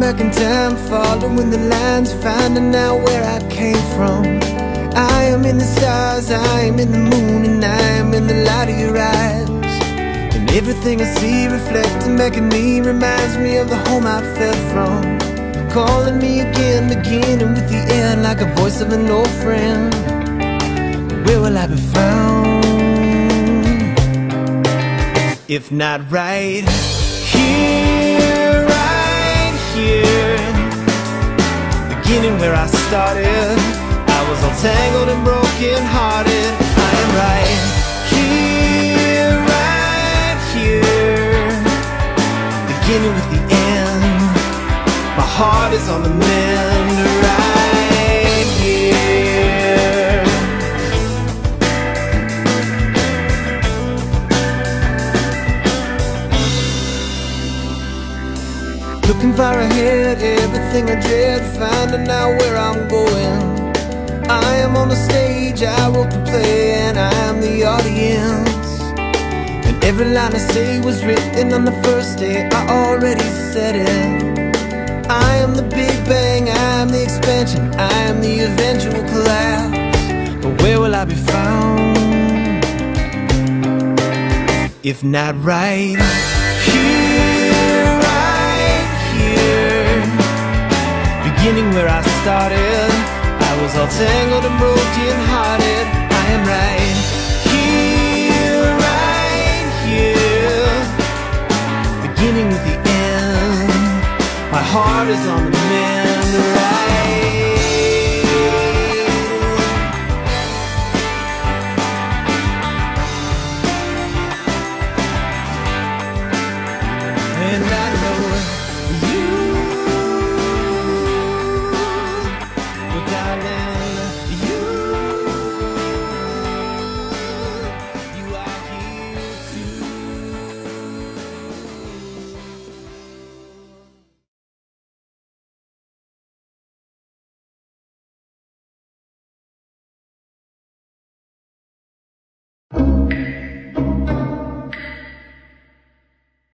time following the lines, finding out where I came from. I am in the stars, I am in the moon, and I am in the light of your eyes. And everything I see reflecting back at me reminds me of the home I fell from. Calling me again, beginning with the end, like a voice of an old friend. Where will I be found? If not right here, here, beginning where I started. I was all tangled and broken hearted. I am right here, right here, beginning with the end. My heart is on the mend far everything I dread, finding out where I'm going. I am on the stage, I wrote the play, and I am the audience. And every line I say was written on the first day, I already said it. I am the Big Bang, I am the expansion, I am the eventual collapse. But where will I be found? If not right here, beginning where I started. I was all tangled and broken hearted. I am right here, right here, beginning with the end. My heart is on the